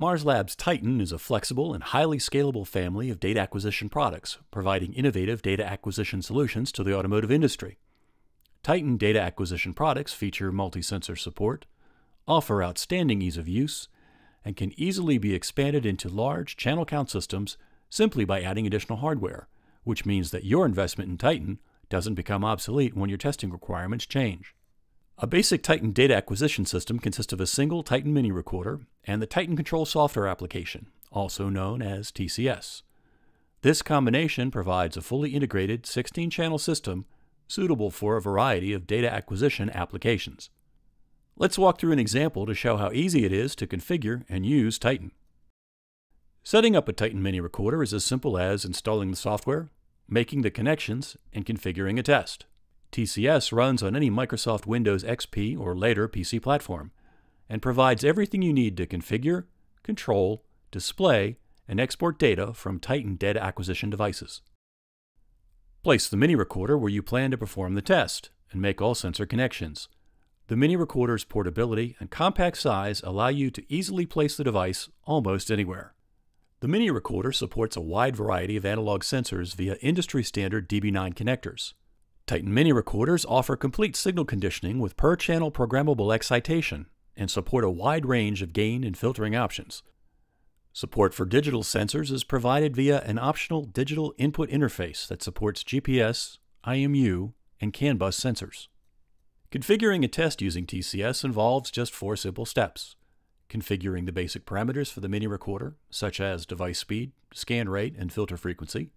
Mars Labs Titan is a flexible and highly scalable family of data acquisition products, providing innovative data acquisition solutions to the automotive industry. Titan data acquisition products feature multi sensor support, offer outstanding ease of use, and can easily be expanded into large channel count systems simply by adding additional hardware, which means that your investment in Titan doesn't become obsolete when your testing requirements change. A basic Titan data acquisition system consists of a single Titan mini recorder and the Titan Control software application, also known as TCS. This combination provides a fully integrated 16 channel system suitable for a variety of data acquisition applications. Let's walk through an example to show how easy it is to configure and use Titan. Setting up a Titan mini recorder is as simple as installing the software, making the connections, and configuring a test. TCS runs on any Microsoft Windows XP or later PC platform and provides everything you need to configure, control, display, and export data from Titan data acquisition devices. Place the mini recorder where you plan to perform the test and make all sensor connections. The mini recorder's portability and compact size allow you to easily place the device almost anywhere. The mini recorder supports a wide variety of analog sensors via industry standard DB9 connectors. Titan mini recorders offer complete signal conditioning with per channel programmable excitation and support a wide range of gain and filtering options. Support for digital sensors is provided via an optional digital input interface that supports GPS, IMU, and CAN bus sensors. Configuring a test using TCS involves just four simple steps. Configuring the basic parameters for the mini recorder, such as device speed, scan rate, and filter frequency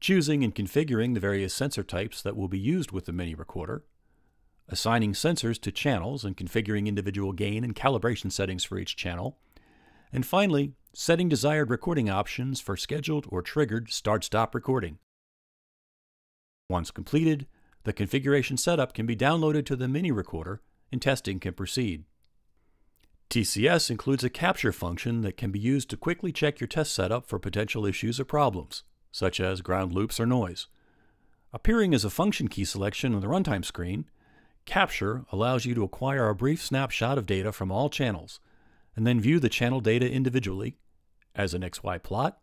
choosing and configuring the various sensor types that will be used with the mini recorder, assigning sensors to channels and configuring individual gain and calibration settings for each channel, and finally, setting desired recording options for scheduled or triggered start-stop recording. Once completed, the configuration setup can be downloaded to the mini recorder and testing can proceed. TCS includes a capture function that can be used to quickly check your test setup for potential issues or problems such as ground loops or noise. Appearing as a function key selection on the runtime screen, Capture allows you to acquire a brief snapshot of data from all channels, and then view the channel data individually as an XY plot,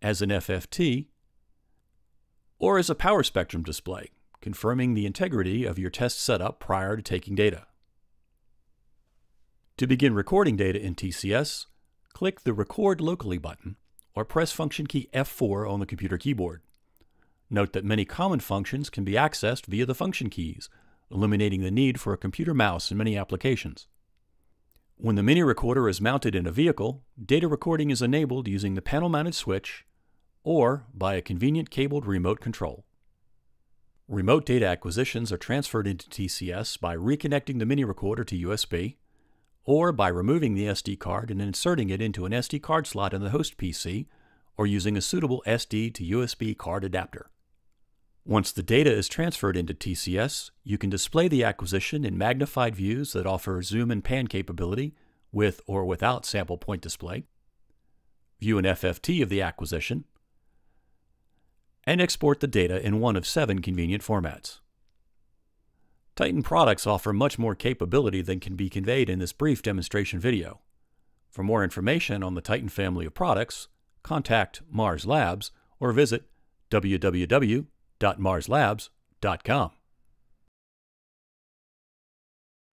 as an FFT, or as a power spectrum display, confirming the integrity of your test setup prior to taking data. To begin recording data in TCS, click the Record Locally button or press function key F4 on the computer keyboard. Note that many common functions can be accessed via the function keys, eliminating the need for a computer mouse in many applications. When the mini recorder is mounted in a vehicle, data recording is enabled using the panel-mounted switch or by a convenient cabled remote control. Remote data acquisitions are transferred into TCS by reconnecting the mini recorder to USB, or by removing the SD card and inserting it into an SD card slot in the host PC, or using a suitable SD to USB card adapter. Once the data is transferred into TCS, you can display the acquisition in magnified views that offer zoom and pan capability with or without sample point display, view an FFT of the acquisition, and export the data in one of seven convenient formats. Titan products offer much more capability than can be conveyed in this brief demonstration video. For more information on the Titan family of products, contact Mars Labs or visit www.marslabs.com.